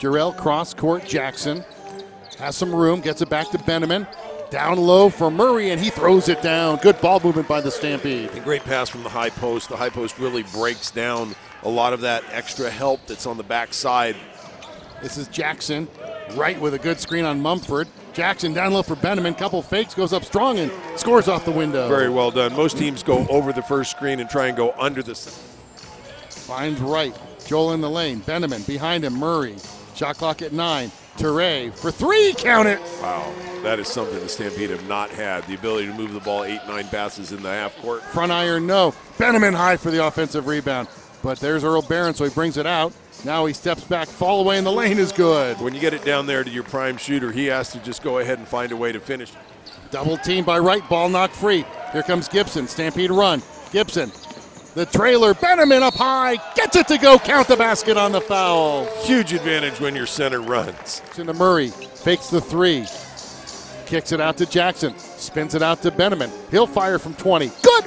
Jerrelle cross court Jackson. Has some room, gets it back to Benimon. Down low for Murray, and he throws it down. Good ball movement by the Stampede. A great pass from the high post. The high post really breaks down a lot of that extra help that's on the backside. This is Jackson, right with a good screen on Mumford. Jackson down low for Benimon. Couple fakes, goes up strong and scores off the window. Very well done. Most teams go over the first screen and try and go under the. Finds right. Joel in the lane. Benimon behind him. Murray. Shot clock at nine. Teray for three. Count it. Wow, that is something the Stampede have not had. The ability to move the ball eight, nine passes in the half court. Front iron, no. Benimon high for the offensive rebound. But there's Earl Barron, so he brings it out. Now he steps back. Fall away in the lane is good. When you get it down there to your prime shooter, he has to just go ahead and find a way to finish. Double team by right. Ball knocked free. Here comes Gibson. Stampede run. Gibson. The trailer. Benimon up high. Gets it to go. Count the basket on the foul. Huge advantage when your center runs. Into Murray. Fakes the three. Kicks it out to Jackson. Spins it out to Benimon. He'll fire from 20. Good.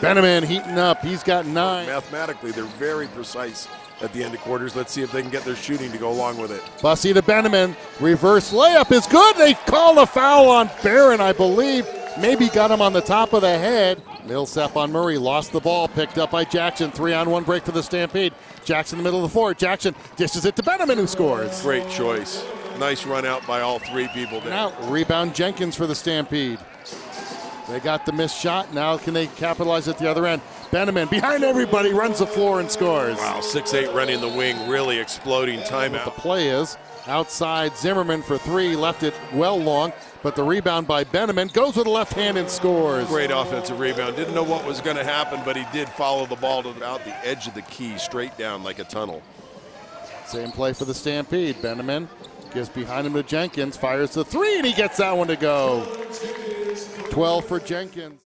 Benimon heating up. He's got nine. Mathematically, they're very precise at the end of quarters. Let's see if they can get their shooting to go along with it. Bussy to Benimon. Reverse layup is good. They call a foul on Barron, I believe. Maybe got him on the top of the head. Millsap on Murray. Lost the ball. Picked up by Jackson. Three on one break for the Stampede. Jackson in the middle of the floor. Jackson dishes it to Benimon, who scores. Great choice. Nice run out by all three people there. Now, rebound Jenkins for the Stampede. They got the missed shot. Now, can they capitalize at the other end? Benimon behind everybody runs the floor and scores. Wow, 6 8 running the wing, really exploding Timeout. The play is outside Zimmerman for three, left it well long, but the rebound by Benimon goes with the left hand and scores. Great offensive rebound. Didn't know what was going to happen, but he did follow the ball to about the edge of the key, straight down like a tunnel. Same play for the Stampede. Benimon gives behind him to Jenkins, fires the three, and he gets that one to go. 12 for Jenkins.